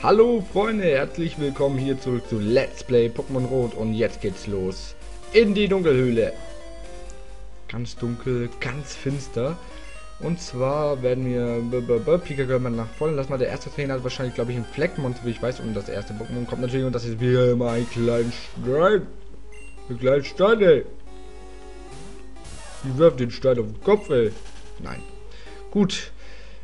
Hallo Freunde, herzlich willkommen hier zurück zu Let's Play Pokémon Rot und jetzt geht's los in die Dunkelhöhle. Ganz dunkel, ganz finster. Und zwar werden wir Pika Girlman nach vorne. Lass mal der erste Trainer hat wahrscheinlich, glaube ich, ein Fleckmonster, wie ich weiß. Und das erste Pokémon kommt natürlich und das ist wie immer ein kleiner Stein. Ein kleiner Stein, ey. Die wirft den Stein auf den Kopf, ey. Nein. Gut.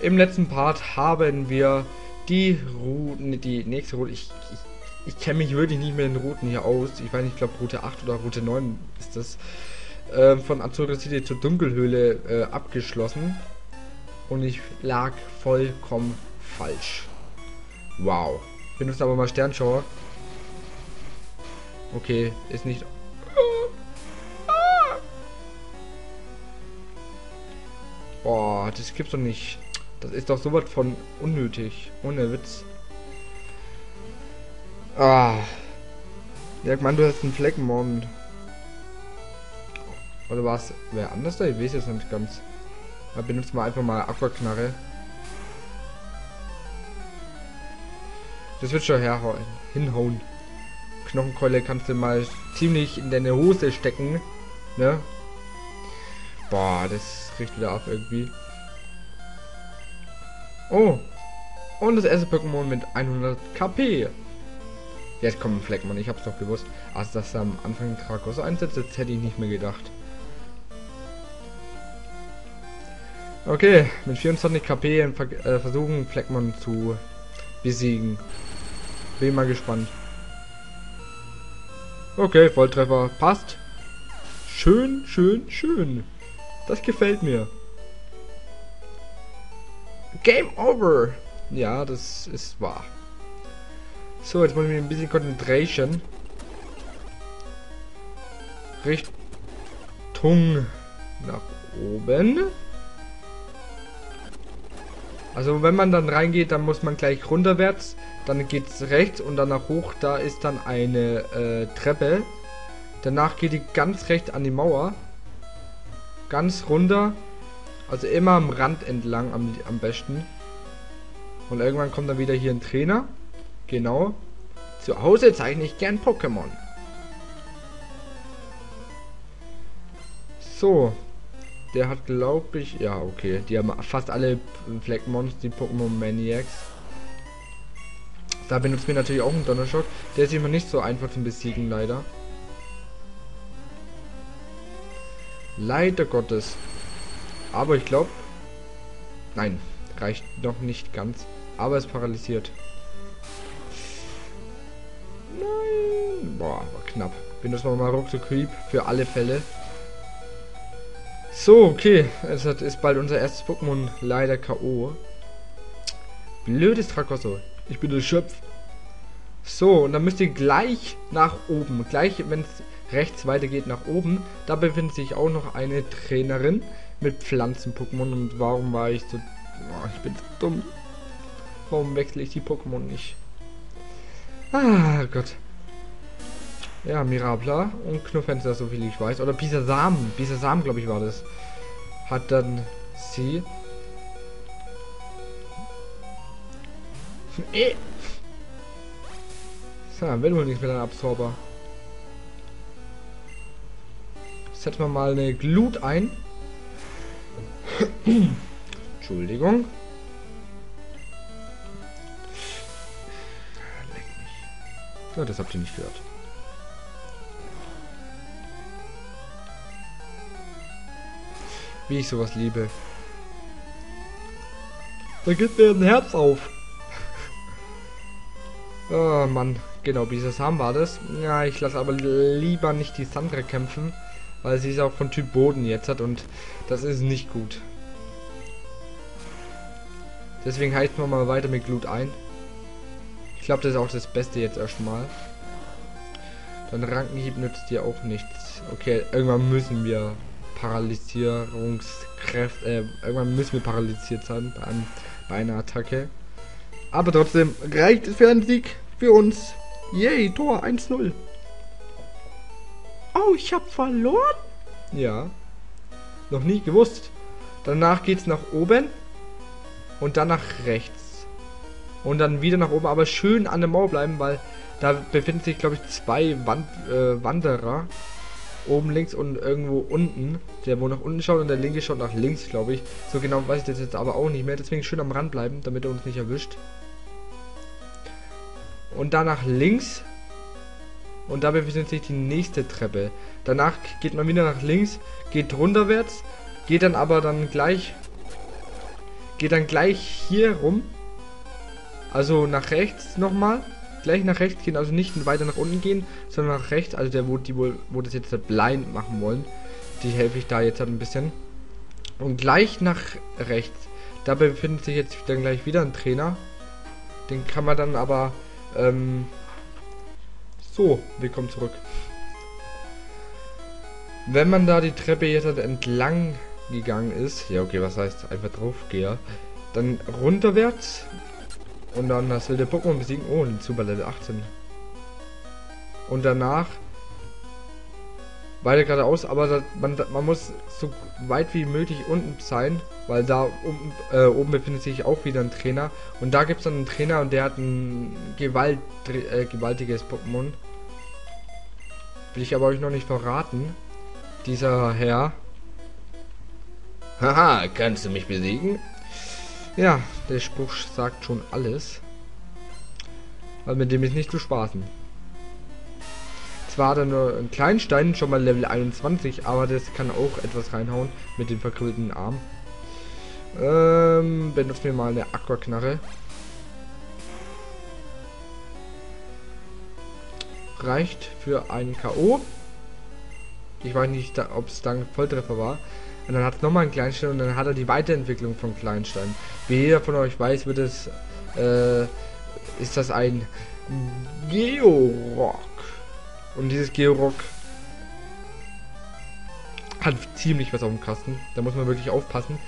Im letzten Part haben wir die Routen, die nächste Route, ich, ich, ich kenne mich wirklich nicht mehr den Routen hier aus. Ich weiß nicht, ich glaube Route 8 oder Route 9 ist das. Äh, von Azura City zur Dunkelhöhle äh, abgeschlossen. Und ich lag vollkommen falsch. Wow. Benutzt aber mal Sternschauer. Okay, ist nicht... Boah, das gibt's doch nicht. Das ist doch sowas von unnötig. Ohne Witz. Ah. Ich meine, du hast einen Fleckenmond. Oder war es wer anders da? Ich weiß jetzt nicht ganz. Da benutzt mal einfach mal Aquaknarre. Das wird schon herhauen, hinhauen. Knochenkeule kannst du mal ziemlich in deine Hose stecken. Ne? Boah, das riecht wieder auf irgendwie. Oh. Und das erste Pokémon mit 100 KP. Jetzt kommt ein Fleckmann, ich hab's doch gewusst. Dass er am Anfang Krakoso einsetzt, das hätte ich nicht mehr gedacht. Okay, mit 24 KP äh, versuchen Fleckmann zu besiegen. Bin mal gespannt. Okay, Volltreffer. Passt. Schön, schön, schön. Das gefällt mir. Game over. Ja, das ist wahr. So, jetzt wollen wir ein bisschen Concentration. Richtung nach oben. Also wenn man dann reingeht, dann muss man gleich runterwärts. Dann geht es rechts und dann nach hoch. Da ist dann eine äh, Treppe. Danach geht die ganz recht an die Mauer. Ganz runter. Also immer am Rand entlang am, am besten. Und irgendwann kommt dann wieder hier ein Trainer. Genau. Zu Hause zeichne ich gern Pokémon. So. Der hat, glaube ich... Ja, okay. Die haben fast alle Fleckmons, die Pokémon Maniacs. Da benutzen wir natürlich auch einen Donnerschock. Der ist immer nicht so einfach zum Besiegen, leider. Leider Gottes. Aber ich glaube... Nein, reicht noch nicht ganz. Aber es paralysiert. Nein. Boah, war knapp. Benutzen wir mal Ruckzuck Creep für alle Fälle. So, okay. Es hat, ist bald unser erstes Pokémon leider K.O. Blödes Trakosso. Ich bin erschöpft. So, und dann müsst ihr gleich nach oben. Gleich, wenn es rechts weitergeht nach oben. Da befindet sich auch noch eine Trainerin mit Pflanzen-Pokémon. Und warum war ich so... Oh, ich bin dumm. Warum wechsle ich die Pokémon nicht? Ah, Gott. Ja, Mirabla und Knuffenster, so viel ich weiß. Oder Bisasam. Bisasam, glaube ich, war das. Hat dann sie... Eh. So, wenn wohl nichts mit einem Absorber. Setzen wir mal eine Glut ein. Entschuldigung. Ja, das habt ihr nicht gehört. Wie ich sowas liebe. Da geht mir ein Herz auf. oh Mann, genau, dieses haben war das. Ja, ich lasse aber lieber nicht die Sandra kämpfen, weil sie ist auch von Typ Boden jetzt hat und das ist nicht gut. Deswegen heizt man mal weiter mit Glut ein. Ich glaube, das ist auch das Beste jetzt erstmal. Dann Rankenhieb nützt dir auch nichts. Okay, irgendwann müssen wir Paralysierungskräfte, äh, irgendwann müssen wir paralysiert sein bei, einem, bei einer Attacke. Aber trotzdem reicht es für einen Sieg für uns. Yay, Tor 1-0. Oh, ich habe verloren? Ja. Noch nie gewusst. Danach geht's nach oben und dann nach rechts. und dann wieder nach oben, aber schön an der Mauer bleiben, weil da befinden sich, glaube ich, zwei Wand äh, Wanderer. Oben links und irgendwo unten. Der wo nach unten schaut und der linke schaut nach links, glaube ich. So genau weiß ich das jetzt aber auch nicht mehr. Deswegen schön am Rand bleiben, damit er uns nicht erwischt. Und dann nach links. Und da befindet sich die nächste Treppe. Danach geht man wieder nach links, geht runterwärts, geht dann aber dann gleich geht dann gleich hier rum. Also nach rechts nochmal. Gleich nach rechts gehen, also nicht weiter nach unten gehen, sondern nach rechts. Also der, wo die wohl, wo das jetzt blind machen wollen. Die helfe ich da jetzt halt ein bisschen. Und gleich nach rechts. Da befindet sich jetzt dann gleich wieder ein Trainer. Den kann man dann aber. Ähm, so, willkommen zurück. Wenn man da die Treppe jetzt halt entlang gegangen ist, ja okay, was heißt einfach drauf gehe, dann runterwärts und dann das wilde Pokémon besiegen. Oh, ein Super Level 18. Und danach weiter geradeaus, aber das, man, man muss so weit wie möglich unten sein, weil da oben, äh, oben befindet sich auch wieder ein Trainer. Und da gibt es dann einen Trainer und der hat ein Gewalt, äh, gewaltiges Pokémon. Will ich aber euch noch nicht verraten. Dieser Herr. Haha, kannst du mich besiegen? Ja, der Spruch sagt schon alles. Weil mit dem ist nicht zu spaßen. Zwar hat er nur einen kleinen Stein, schon mal Level 21, aber das kann auch etwas reinhauen mit dem verkrüllten Arm. Ähm, benutzen wir mal eine Aquaknarre. Reicht für einen K.O. Ich weiß nicht, ob es dann Volltreffer war. Und dann hat es nochmal einen Kleinstein und dann hat er die Weiterentwicklung von Kleinstein. Wie jeder von euch weiß, wird es, äh, ist das ein Georock. Und dieses Georock hat ziemlich was auf dem Kasten. Da muss man wirklich aufpassen.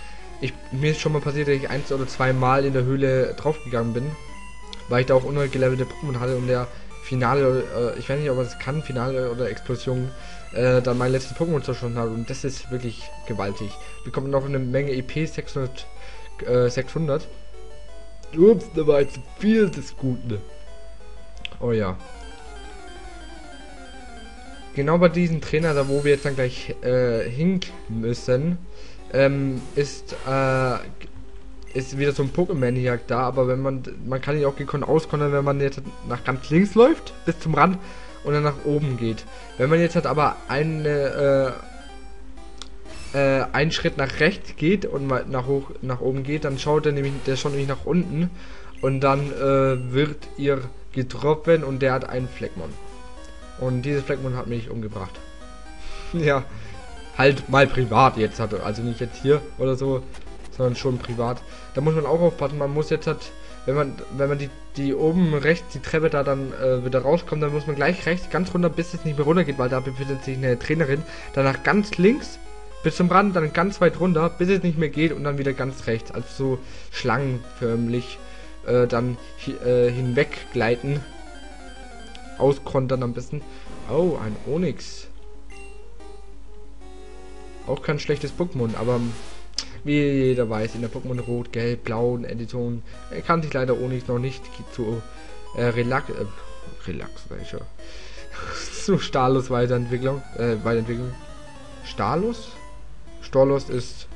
Ich, mir ist schon mal passiert, dass ich eins oder zwei Mal in der Höhle draufgegangen bin. Weil ich da auch unergelevelte Pokémon hatte und der Finale, äh, ich weiß nicht, ob es kann, Finale oder Explosion, äh, dann mein letztes Pokémon zerschossen hat. Und das ist wirklich gewaltig. Bekommt noch eine Menge EP 600. Äh, 600. Ups, da war jetzt viel des Guten. Oh ja. Genau bei diesem Trainer, da wo wir jetzt dann gleich äh, hin müssen, ähm, ist äh, ist wieder so ein Pokémon-Jagd da, aber wenn man, man kann ihn auch gekonnt auskontern, wenn man jetzt nach ganz links läuft, bis zum Rand und dann nach oben geht. Wenn man jetzt halt aber eine, äh, äh, einen Schritt nach rechts geht und mal nach hoch, nach oben geht, dann schaut er nämlich, der schaut nämlich nach unten und dann äh, wird ihr getroffen und der hat einen Fleckmon. Und dieses Fleckmon hat mich umgebracht. ja, halt mal privat jetzt hat, also nicht jetzt hier oder so, sondern schon privat. Da muss man auch aufpassen, man muss jetzt halt, wenn man, wenn man die, die oben rechts, die Treppe da dann äh, wieder rauskommt, dann muss man gleich rechts ganz runter, bis es nicht mehr runter geht, weil da befindet sich eine Trainerin. Danach ganz links bis zum Rand, dann ganz weit runter, bis es nicht mehr geht und dann wieder ganz rechts. Also so schlangenförmlich äh, dann äh, hinweg gleiten. Auskontern ein bisschen. Oh, ein Onyx. Auch kein schlechtes Pokémon, aber wie jeder weiß, in der Pokémon Rot, Gelb, Blau und Edition kann sich leider Onyx noch nicht zu äh, Relax, äh, Relax, welcher? zu Stalos Weiterentwicklung, äh, Weiterentwicklung. Stalos? Stolos ist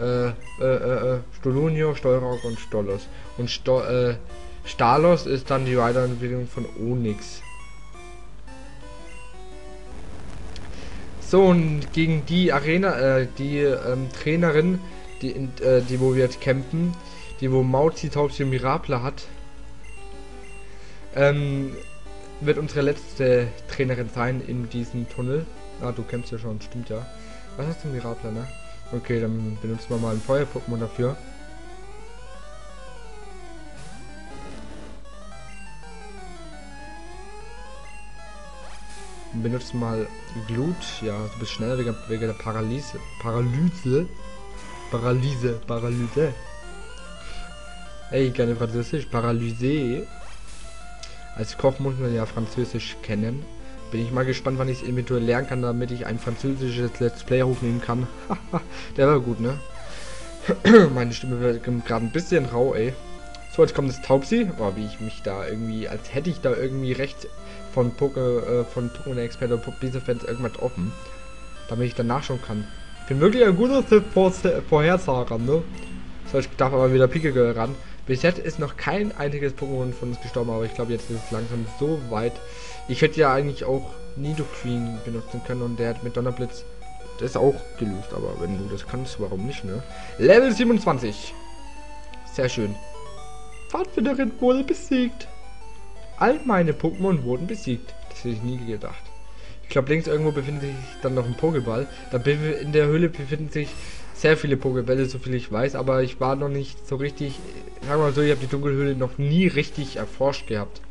äh, äh, äh, äh Stolunio, Stolrock und Stolos. Und Sto äh, Stalos ist dann die Weiterentwicklung von Onyx. So, und gegen die Arena, äh, die ähm, Trainerin, die, äh, die wo wir jetzt kämpfen, die wo Mauzi Taubsi Mirapla hat, ähm, wird unsere letzte Trainerin sein in diesem Tunnel. Ah, du kennst ja schon, stimmt ja. Was hast du Mirapla, ne? Okay, dann benutzen wir mal ein Feuer-Pokémon dafür. Benutzt mal Glut. Ja, du bist schneller wegen, wegen der Paralyse. Paralyse. Paralyse. Paralyse. Ey, gerne Französisch. Paralyse. Als Koch muss man ja Französisch kennen. Bin ich mal gespannt, wann ich es eventuell lernen kann, damit ich ein französisches Let's Play hochnehmen kann. Der war gut, ne? Meine Stimme wird gerade ein bisschen rau, ey. So, jetzt kommt das Taubsi. Oh, wie ich mich da irgendwie, als hätte ich da irgendwie recht von Poke, äh, von Pokémon Experte und Fans irgendwas offen. Damit ich dann nachschauen kann. Ich bin wirklich ein guter Vorhersager, ne? So, ich darf aber wieder Pike ran. Bis jetzt ist noch kein einziges Pokémon von uns gestorben, aber ich glaube, jetzt ist es langsam so weit. Ich hätte ja eigentlich auch Nidoqueen benutzen können und der hat mit Donnerblitz das auch gelöst, aber wenn du das kannst, warum nicht, ne? Level 27. Sehr schön. Pfadfinderin wurde besiegt. All meine Pokémon wurden besiegt. Das hätte ich nie gedacht. Ich glaube, links irgendwo befindet sich dann noch ein Pokéball. Da in der Höhle befinden sich sehr viele Pokébälle, so viel ich weiß, aber ich war noch nicht so richtig, sagen wir mal so, ich habe die Dunkelhöhle noch nie richtig erforscht gehabt.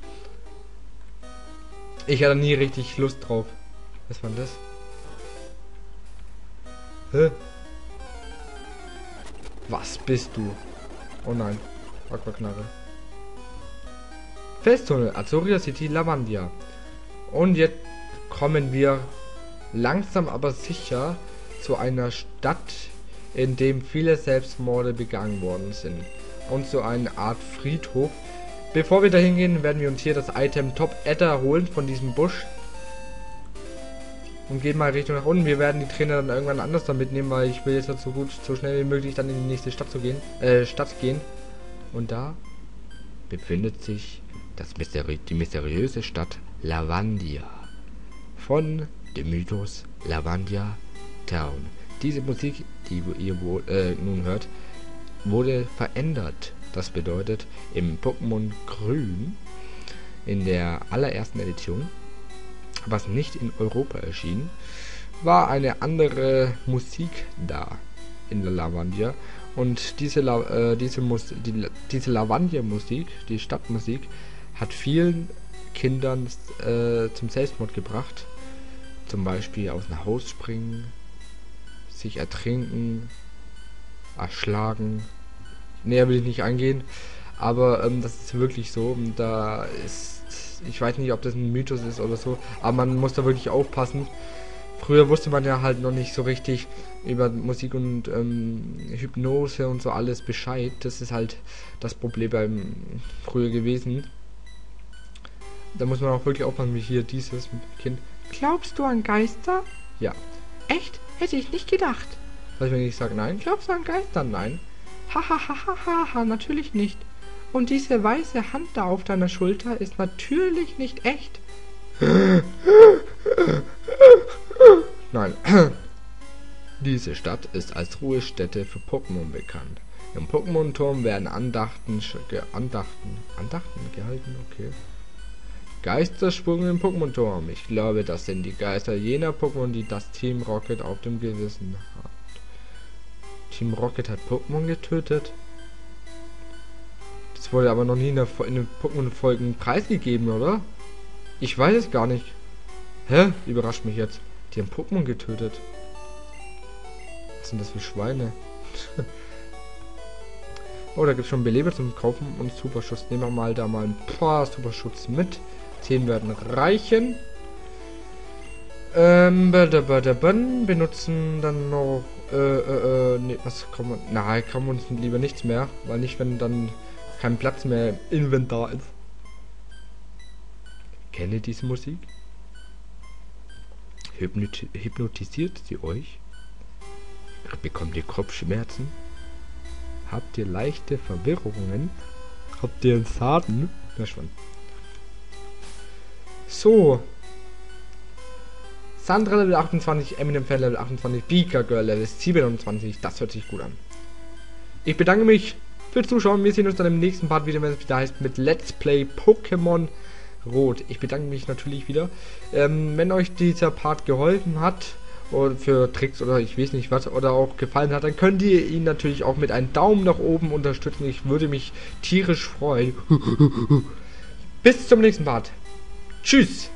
Ich hatte nie richtig Lust drauf. Was war das? Hä? Was bist du? Oh nein. Aquaknarre. Festtunnel, Azoria City, Lavandia. Und jetzt kommen wir langsam aber sicher zu einer Stadt, in dem viele Selbstmorde begangen worden sind. Und so eine Art Friedhof. Bevor wir dahin gehen, werden wir uns hier das Item Top Adder holen von diesem Busch. Und gehen mal Richtung nach unten. Wir werden die Trainer dann irgendwann anders dann mitnehmen, weil ich will jetzt so gut, so schnell wie möglich dann in die nächste Stadt zu gehen. Äh, Stadt gehen. Und da befindet sich das Mysteri die mysteriöse Stadt Lavandia. Von dem Mythos Lavandia Town. Diese Musik, die ihr wohl äh, nun hört, wurde verändert. Das bedeutet, im Pokémon Grün, in der allerersten Edition, was nicht in Europa erschien, war eine andere Musik da in der Lavandia. Und diese, La äh, diese, Mus die, diese Lavandia-Musik, die Stadtmusik, hat vielen Kindern äh, zum Selbstmord gebracht. Zum Beispiel aus einem Haus springen, sich ertrinken, erschlagen. Näher will ich nicht eingehen, aber ähm, das ist wirklich so. Da ist, ich weiß nicht, ob das ein Mythos ist oder so, aber man muss da wirklich aufpassen. Früher wusste man ja halt noch nicht so richtig über Musik und ähm, Hypnose und so alles Bescheid. Das ist halt das Problem beim früher gewesen. Da muss man auch wirklich aufpassen, wie hier dieses Kind. Glaubst du an Geister? Ja. Echt? Hätte ich nicht gedacht. Was wenn ich sage nein? Glaubst du an Geister? Nein. Hahaha, ha, natürlich nicht. Und diese weiße Hand da auf deiner Schulter ist natürlich nicht echt. Diese Stadt ist als Ruhestätte für Pokémon bekannt. Im Pokémon-Turm werden Andachten, Andachten, Andachten gehalten, okay. Geistersprung im Pokémon-Turm. Ich glaube, das sind die Geister jener Pokémon, die das Team Rocket auf dem Gewissen hat. Team Rocket hat Pokémon getötet? Das wurde aber noch nie in, der, in den Pokémon-Folgen preisgegeben, oder? Ich weiß es gar nicht. Hä? Überrascht mich jetzt. Die haben Pokémon getötet. Sind das für Schweine? oh, da gibt es schon Beleber zum Kaufen und Superschutz. Nehmen wir mal da mal ein paar Superschutz mit. 10 werden reichen. Ähm, benutzen dann noch, äh, äh, äh, nee, was kann man, nein, kann man uns lieber nichts mehr, weil nicht, wenn dann kein Platz mehr im Inventar ist. Kenne diese Musik? Hypnoti hypnotisiert sie euch? Bekommt ihr Kopfschmerzen? Habt ihr leichte Verwirrungen? Habt ihr einen Schaden? Na schon. So. Sandra Level 28, Eminem Fan Level 28, Pika Girl Level 27. Das hört sich gut an. Ich bedanke mich fürs Zuschauen. Wir sehen uns dann im nächsten Part wieder, wenn es wieder heißt mit Let's Play Pokémon Rot. Ich bedanke mich natürlich wieder. Ähm, wenn euch dieser Part geholfen hat, oder für Tricks oder ich weiß nicht was, oder auch gefallen hat, dann könnt ihr ihn natürlich auch mit einem Daumen nach oben unterstützen. Ich würde mich tierisch freuen. Bis zum nächsten Part. Tschüss.